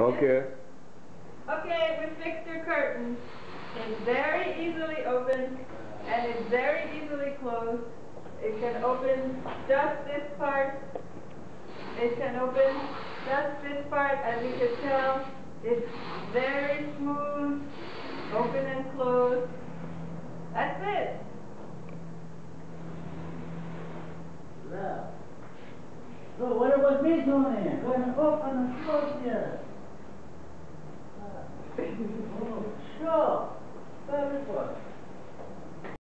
Okay. Okay, we fixed your curtain. It's very easily opened and it's very easily closed. It can open just this part. It can open just this part. As you can tell, it's very smooth, open and closed. That's it. Yeah. So what was me doing? Going to open and close here. Oh, sure. Very good.